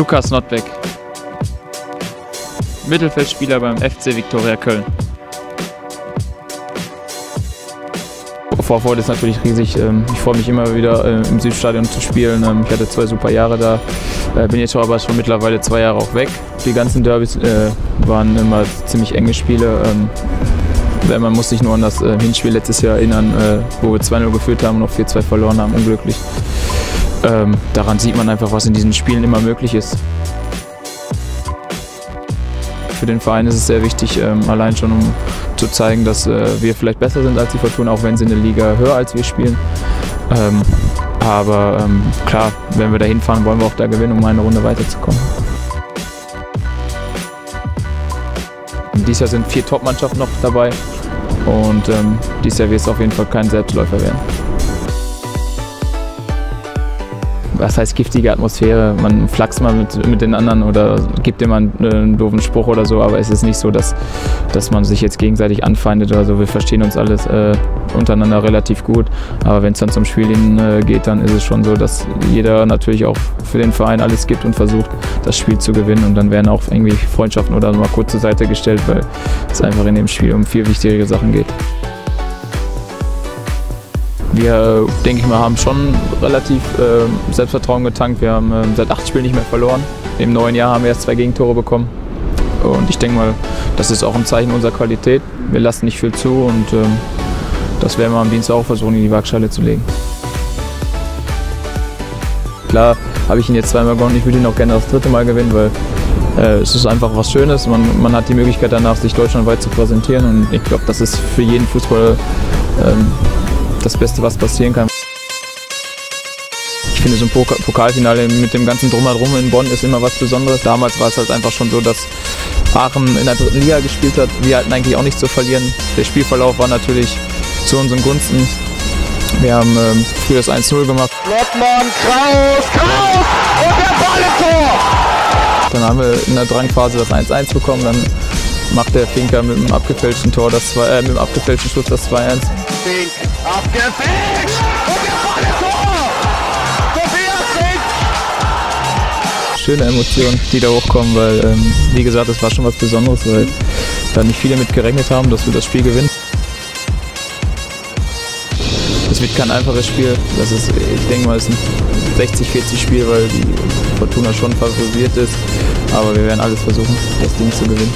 Lukas Notbeck. Mittelfeldspieler beim FC Viktoria Köln. Vorfreude ist natürlich riesig. Ähm, ich freue mich immer wieder äh, im Südstadion zu spielen. Ähm, ich hatte zwei super Jahre da. Äh, bin jetzt aber schon mittlerweile zwei Jahre auch weg. Die ganzen Derbys äh, waren immer ziemlich enge Spiele. Ähm, man muss sich nur an das Hinspiel letztes Jahr erinnern, wo wir 2-0 geführt haben und noch 4-2 verloren haben, unglücklich. Daran sieht man einfach, was in diesen Spielen immer möglich ist für den Verein ist es sehr wichtig, ähm, allein schon um zu zeigen, dass äh, wir vielleicht besser sind als die Fortuna, auch wenn sie in der Liga höher als wir spielen. Ähm, aber ähm, klar, wenn wir da hinfahren, wollen wir auch da gewinnen, um eine Runde weiterzukommen. Dieses Jahr sind vier Top-Mannschaften noch dabei und ähm, dieses Jahr wird es auf jeden Fall kein Selbstläufer werden was heißt giftige Atmosphäre? Man flaxt mal mit, mit den anderen oder gibt immer einen, einen, doofen Spruch oder so, aber es ist nicht so, dass, dass man sich jetzt gegenseitig anfeindet oder so. Wir verstehen uns alles äh, untereinander relativ gut, aber wenn es dann zum Spiel hin, äh, geht, dann ist es schon so, dass jeder natürlich auch für den Verein alles gibt und versucht, das Spiel zu gewinnen und dann werden auch irgendwie Freundschaften oder mal kurz zur Seite gestellt, weil es einfach in dem Spiel um viel wichtigere Sachen geht. Wir, denke ich mal, haben schon relativ äh, Selbstvertrauen getankt. Wir haben äh, seit acht Spielen nicht mehr verloren. Im neuen Jahr haben wir erst zwei Gegentore bekommen. Und ich denke mal, das ist auch ein Zeichen unserer Qualität. Wir lassen nicht viel zu und äh, das werden wir am Dienstag auch versuchen, in die Waagschale zu legen. Klar habe ich ihn jetzt zweimal gewonnen. Ich würde ihn auch gerne das dritte Mal gewinnen, weil äh, es ist einfach was Schönes. Man, man, hat die Möglichkeit danach, sich deutschlandweit zu präsentieren und ich glaube, das ist für jeden Fußballer ähm, das Beste, was passieren kann. Ich finde, so ein Pokalfinale mit dem ganzen Drumherum in Bonn ist immer was Besonderes. Damals war es halt einfach schon so, dass Aachen in der dritten Liga gespielt hat. Wir hatten eigentlich auch nichts zu verlieren. Der Spielverlauf war natürlich zu unseren Gunsten. Wir haben ähm, früher das 1-0 gemacht. Lottmann, Kraus, Kraus und der Ball im Tor! Dann haben wir in der Drangphase das 1-1 bekommen. Dann macht der Finker mit dem abgefälschten Tor das zwei, äh, mit dem abgefälschten Schluss das 2-1. Fink, abgefälscht und der Ball im Tor! Tobias Fink! Schöne Emotionen, die da hochkommen, weil, ähm, wie gesagt, es war schon was Besonderes, weil da nicht viele mit gerechnet haben, dass wir das Spiel gewinnen. Es wird kein einfaches Spiel. Das ist, ich denke mal, es ist ein 60-40 Spiel, weil die Fortuna schon favorisiert ist. Aber wir werden alles versuchen, das Ding zu gewinnen.